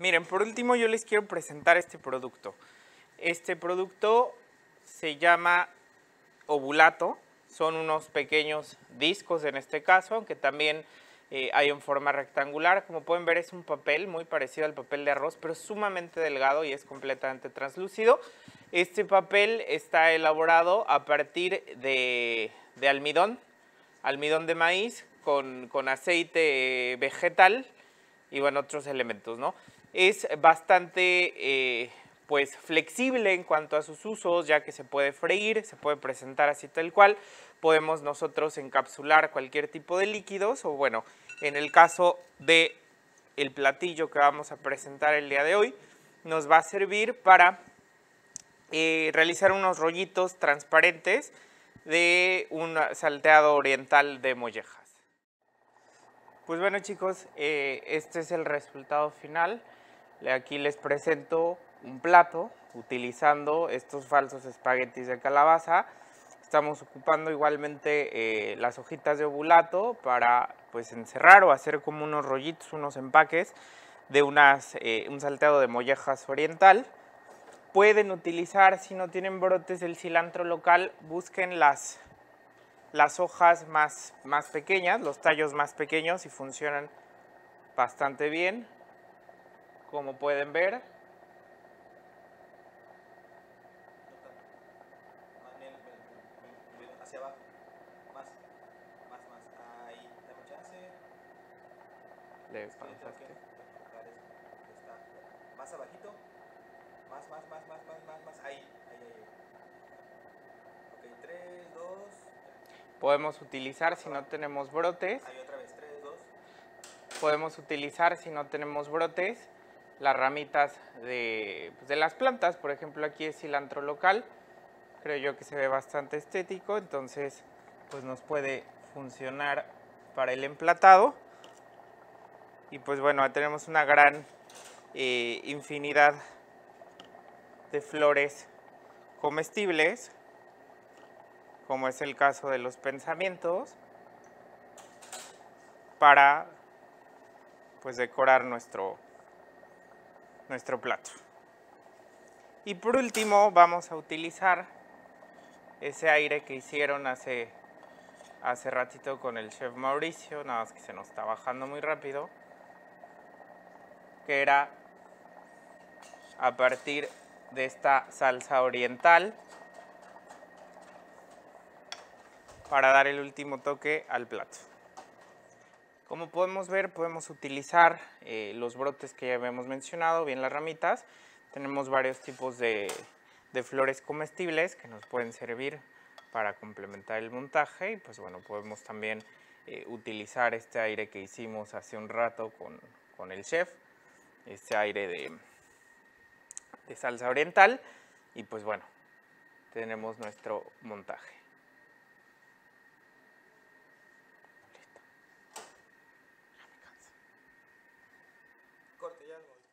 Miren, por último yo les quiero presentar este producto. Este producto se llama ovulato, son unos pequeños discos en este caso, aunque también eh, hay en forma rectangular. Como pueden ver es un papel muy parecido al papel de arroz, pero sumamente delgado y es completamente translúcido. Este papel está elaborado a partir de, almidón, almidón de maíz con, aceite vegetal y bueno, otros elementos, ¿no? Es bastante eh, pues flexible en cuanto a sus usos, ya que se puede freír, se puede presentar así tal cual. Podemos nosotros encapsular cualquier tipo de líquidos o bueno, en el caso de el platillo que vamos a presentar el día de hoy, nos va a servir para eh, realizar unos rollitos transparentes de un salteado oriental de mollejas. Pues bueno chicos, eh, este es el resultado final. Aquí les presento un plato utilizando estos falsos espaguetis de calabaza. Estamos ocupando igualmente eh, las hojitas de ovulato para pues encerrar o hacer como unos rollitos, unos empaques de unas, eh, un salteado de mollejas oriental. Pueden utilizar, si no tienen brotes del cilantro local, busquen las, las hojas más, más pequeñas, los tallos más pequeños y funcionan bastante bien, como pueden ver. Le Más abajito. Más, más, más, más, más, más, más. Ahí, ahí, ahí. Ok, 3, 2. Podemos utilizar si no tenemos brotes. Ahí otra vez, 3, 2. Podemos utilizar si no tenemos brotes las ramitas de, pues, de las plantas. Por ejemplo, aquí es cilantro local. Creo yo que se ve bastante estético, entonces pues nos puede funcionar para el emplatado. Y pues bueno, tenemos una gran eh, infinidad de flores comestibles, como es el caso de los pensamientos, para pues decorar nuestro, nuestro plato. Y por último vamos a utilizar ese aire que hicieron hace, hace ratito con el chef Mauricio, nada más que se nos está bajando muy rápido que era a partir de esta salsa oriental para dar el último toque al plato. Como podemos ver, podemos utilizar eh, los brotes que ya habíamos mencionado, bien las ramitas. Tenemos varios tipos de, flores comestibles que nos pueden servir para complementar el montaje y pues bueno, podemos también eh, utilizar este aire que hicimos hace un rato con, con el chef este aire de, de salsa oriental y pues bueno, tenemos nuestro montaje. algo.